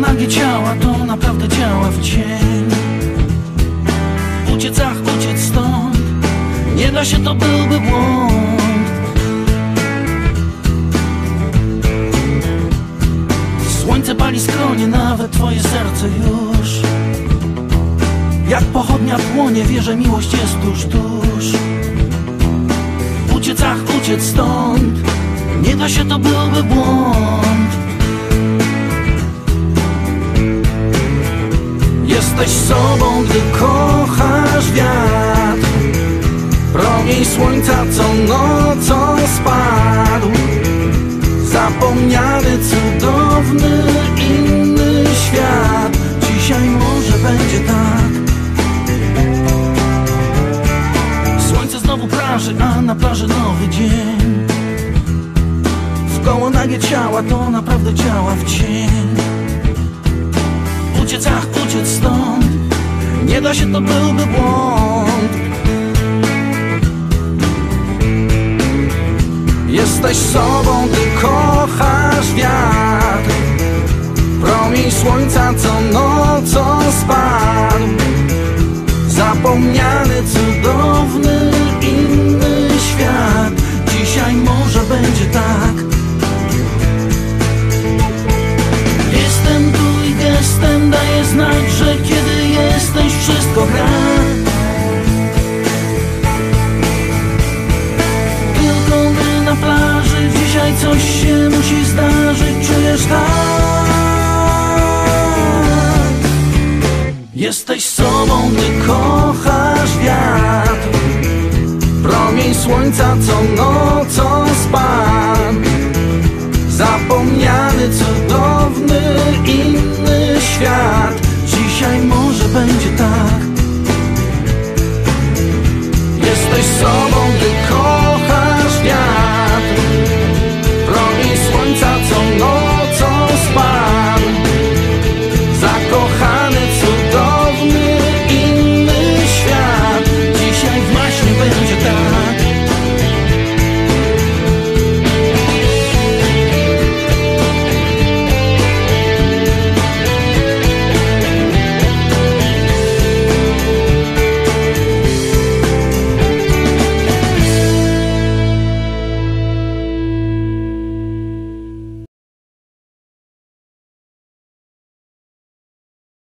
nagie ciała to naprawdę działa w dzień. Uciec, ach, uciec stąd. Nie da się, to byłby błąd. Słońce pali skronie, nawet twoje serce już. Jak pochodnia płonie, wie, że miłość jest tuż, tuż. Uciec, ach, uciec stąd. Nie da się, to byłby błąd. Jesteś sobą, gdy kochasz wiatr. Promień słońca, co nocą spadł. Zapomniany, cudowny, inny świat. Dzisiaj może będzie tak. Słońce znowu praży, a na plaży nowy dzień. W koło nagie ciała to naprawdę działa w cień Da się, to byłby błąd. Jesteś sobą, gdy kochasz wiatr. Promień słońca, co nocą coś się musi zdarzyć Czujesz tak. Jesteś sobą, gdy kochasz wiatr. Promień słońca, co nocą spadł. Zapomniany, cudowny, inny świat. Dzisiaj może będzie tak. Jesteś sobą